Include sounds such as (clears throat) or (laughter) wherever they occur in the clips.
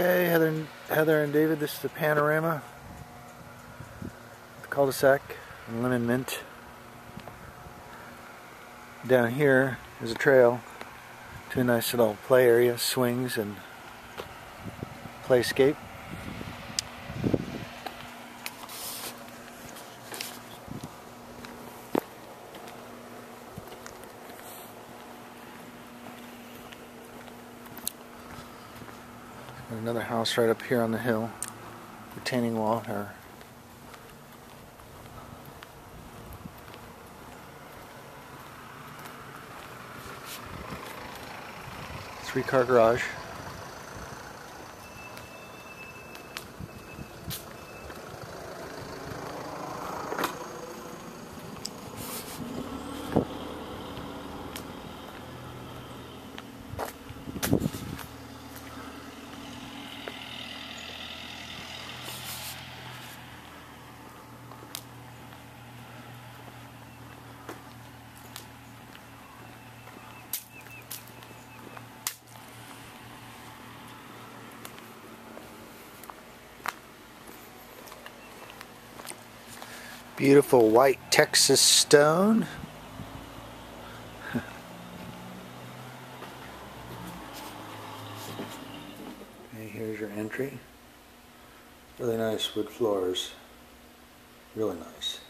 Okay, Heather and, Heather and David, this is the panorama. The cul-de-sac and Lemon Mint. Down here is a trail to a nice little play area, swings and playscape. Another house right up here on the hill. Retaining wall or three car garage. Beautiful white Texas stone. (laughs) okay, here's your entry. Really nice wood floors. Really nice.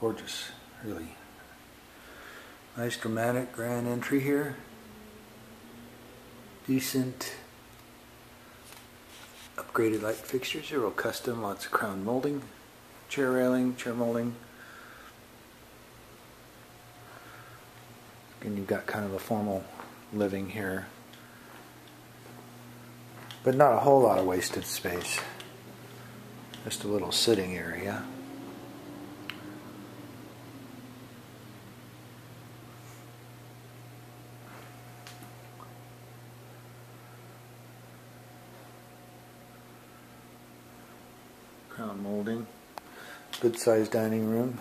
Gorgeous, really. Nice dramatic grand entry here. Decent upgraded light fixtures, they're all custom, lots of crown molding chair railing, chair molding. And you've got kind of a formal living here. But not a whole lot of wasted space. Just a little sitting area. Crown molding. Good sized dining room.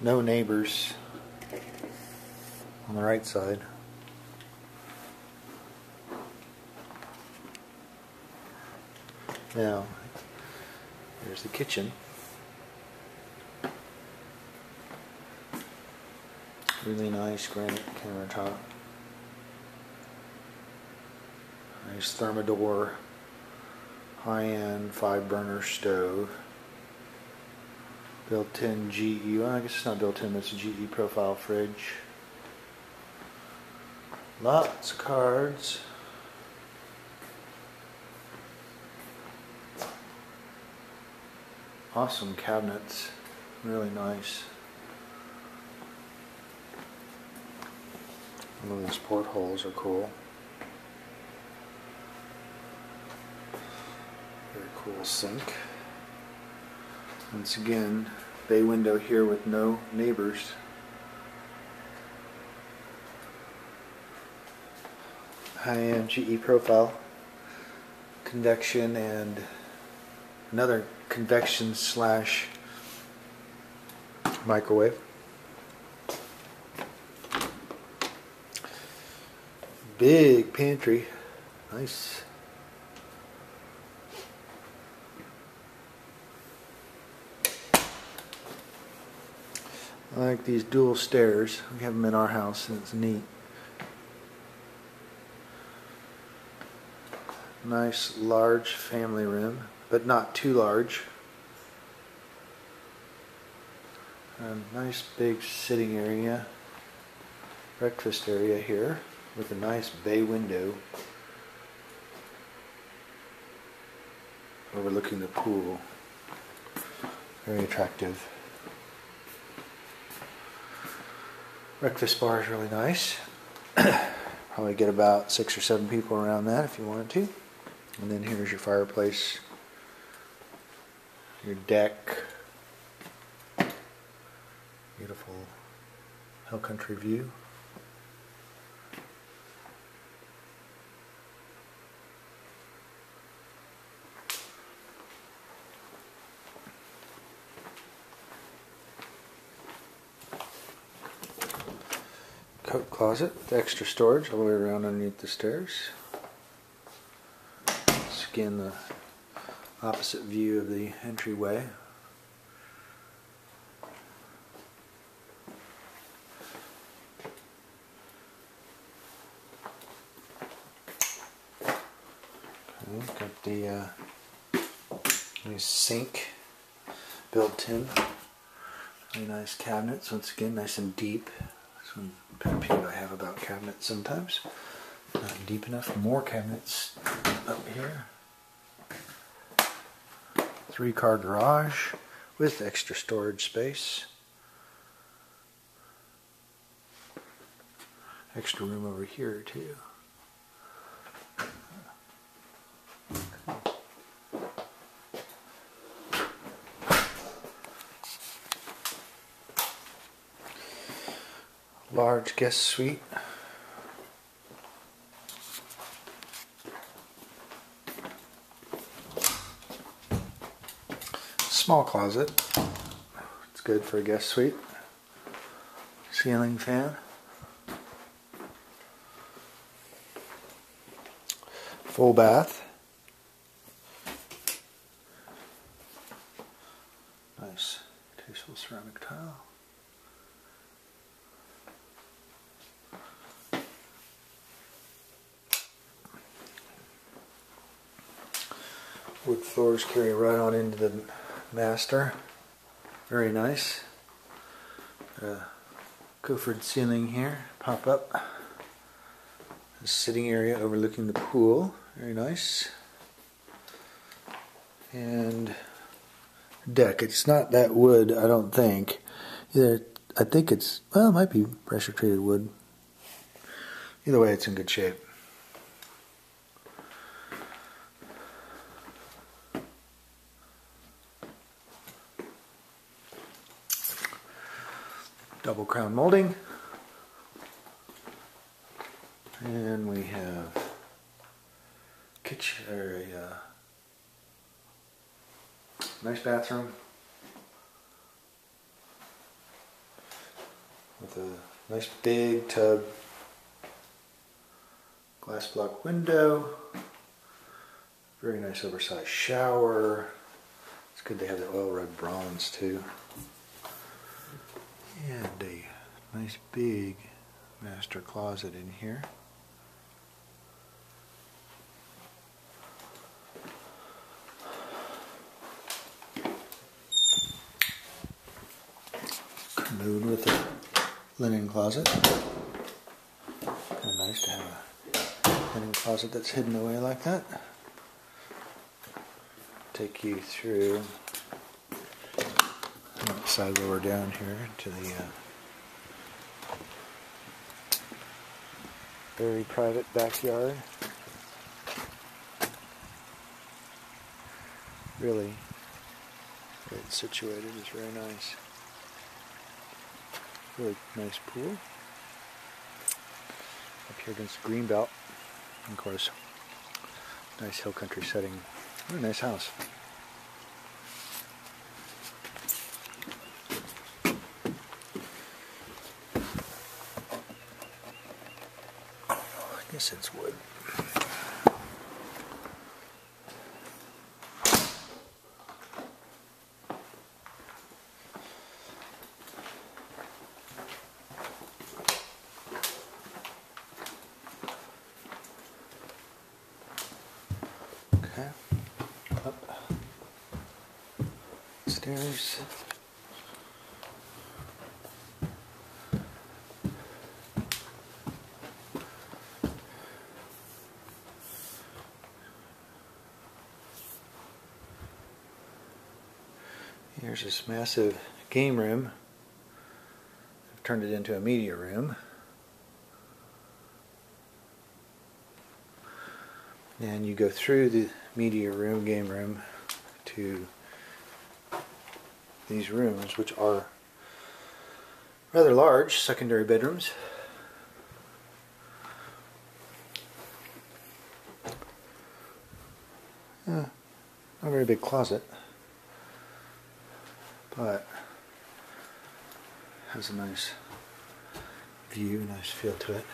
No neighbors on the right side. Now, here's the kitchen. Really nice granite countertop. Nice thermador high-end five burner stove. Built-in GE well I guess it's not built-in it's a GE profile fridge. Lots of cards. Awesome cabinets. Really nice. Some of these portholes are cool cool sink. Once again, bay window here with no neighbors. High-end GE profile, convection and another convection slash microwave. Big pantry, nice. I like these dual stairs. We have them in our house and it's neat. Nice large family room, but not too large. Nice big sitting area, breakfast area here with a nice bay window overlooking the pool. Very attractive. Breakfast bar is really nice. (clears throat) Probably get about six or seven people around that if you wanted to. And then here's your fireplace, your deck. Beautiful hill country view. Closet with extra storage all the way around underneath the stairs. Again the opposite view of the entryway. Okay, got the uh, nice sink built in. Really nice cabinets, once again, nice and deep. That's peeve I have about cabinets sometimes. Not deep enough. More cabinets up here. Three car garage with extra storage space. Extra room over here too. Large guest suite. Small closet. It's good for a guest suite. Ceiling fan. Full bath. Nice tasteful ceramic tile. Wood floors carry right on into the master. Very nice. Uh, coffered ceiling here, pop up. Sitting area overlooking the pool. Very nice. And deck. It's not that wood, I don't think. Either I think it's well, it might be pressure treated wood. Either way, it's in good shape. Double crown molding. And we have kitchen or a uh, nice bathroom with a nice big tub, glass block window, very nice oversized shower. It's good they have the oil rubbed bronze too. And a nice big master closet in here. Commode with a linen closet. Kind of nice to have a linen closet that's hidden away like that. Take you through side lower down here to the uh, very private backyard. Really, where it's situated It's very nice. Really nice pool. Up here against the green belt. Of course, nice hill country setting. Really nice house. It's wood. Okay. Up. Stairs. Here's this massive game room. I've turned it into a media room. And you go through the media room, game room, to these rooms, which are rather large secondary bedrooms. Uh, not a very big closet but has a nice view, nice feel to it.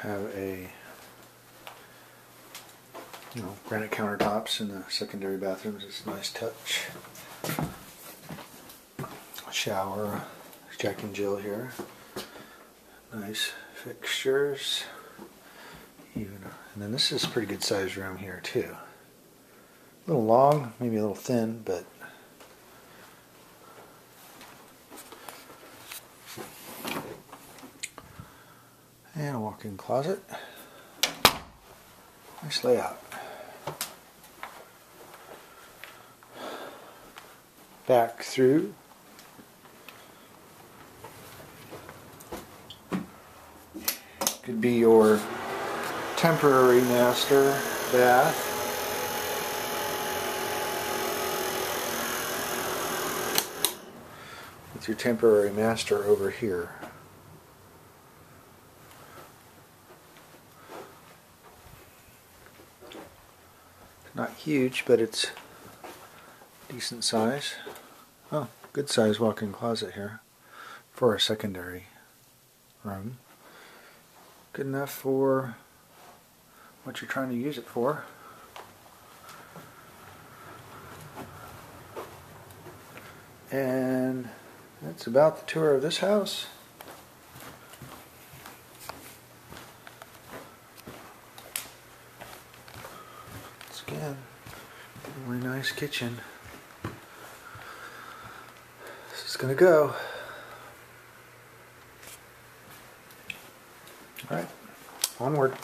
Have a you know granite countertops in the secondary bathrooms. It's a nice touch. Shower, Jack and Jill here. Nice fixtures. Even, and then this is a pretty good sized room here too. A little long, maybe a little thin, but and a walk-in closet. Nice layout. Back through. Could be your temporary master bath. Your temporary master over here. Not huge, but it's decent size. Oh, good size walk-in closet here for a secondary room. Good enough for what you're trying to use it for. And that's about the tour of this house. Once again, really nice kitchen. This is gonna go. All right, onward.